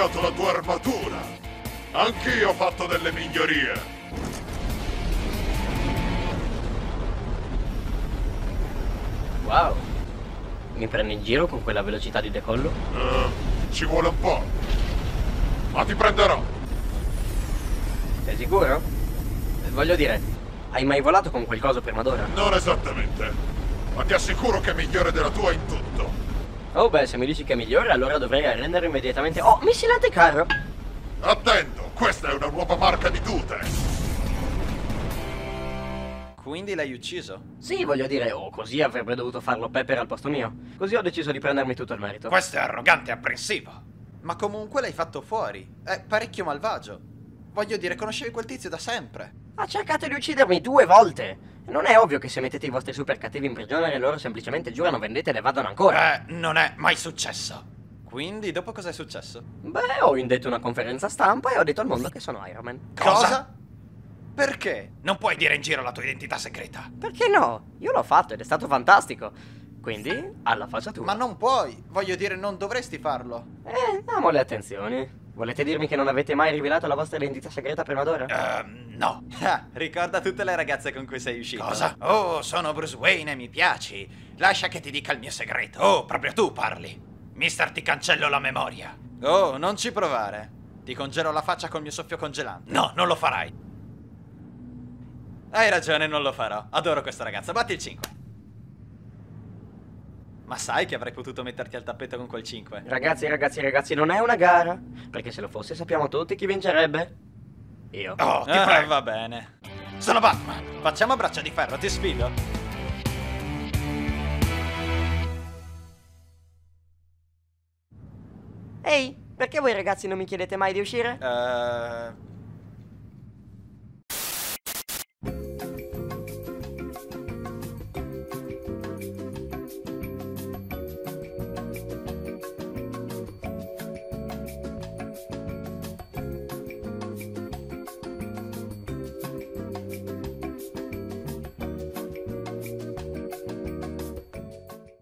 cambiato la tua armatura. Anch'io ho fatto delle migliorie. Wow. Mi prende in giro con quella velocità di decollo? Eh, ci vuole un po'. Ma ti prenderò. Sei sicuro? Voglio dire, hai mai volato con qualcosa prima d'ora? Non esattamente. Ma ti assicuro che è migliore della tua in tutto. Oh beh, se mi dici che è migliore, allora dovrei arrendere immediatamente... Oh, missile anticarro! Attento, questa è una nuova marca di tute. Quindi l'hai ucciso? Sì, voglio dire, oh, così avrebbe dovuto farlo Pepper al posto mio. Così ho deciso di prendermi tutto il merito. Questo è arrogante e apprensivo. Ma comunque l'hai fatto fuori. È parecchio malvagio. Voglio dire, conoscevi quel tizio da sempre. Ha cercato di uccidermi due volte! Non è ovvio che se mettete i vostri super cattivi in prigione loro semplicemente giurano vendette e le vadano ancora. Eh, non è mai successo. Quindi, dopo cosa è successo? Beh, ho indetto una conferenza stampa e ho detto al mondo che sono Iron Man. Cosa? Perché? Non puoi dire in giro la tua identità segreta. Perché no? Io l'ho fatto ed è stato fantastico. Quindi, alla faccia tua. Ma non puoi. Voglio dire, non dovresti farlo. Eh, amo le attenzioni. Volete dirmi che non avete mai rivelato la vostra identità segreta prima d'ora? Ehm, no. Ah, ricorda tutte le ragazze con cui sei uscito. Cosa? Oh, sono Bruce Wayne e mi piaci. Lascia che ti dica il mio segreto. Oh, proprio tu parli. Mister, ti cancello la memoria. Oh, non ci provare. Ti congelo la faccia col mio soffio congelante. No, non lo farai. Hai ragione, non lo farò. Adoro questa ragazza. Batti il 5. Ma sai che avrei potuto metterti al tappeto con quel 5? Ragazzi, ragazzi, ragazzi, non è una gara. Perché se lo fosse sappiamo tutti chi vincerebbe. Io. Oh, ti Ah, prego. va bene. Sono Batman. Facciamo a braccia di ferro, ti sfido. Ehi, perché voi ragazzi non mi chiedete mai di uscire? Eh,